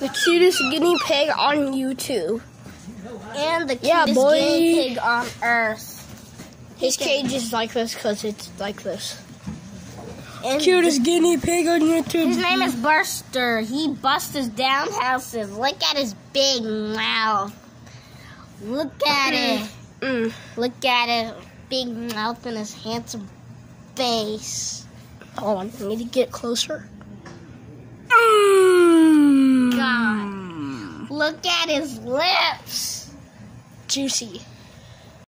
The cutest guinea pig on YouTube. And the cutest Yeah, guinea pig on earth. His cage is like this because it's like this. And Cutest guinea pig on YouTube. His name is Buster. He busts down houses. Look at his big mouth. Look at it. Mm. Look at it. Big mouth and his handsome face. Hold on, I need to get closer. Look at his lips. Juicy.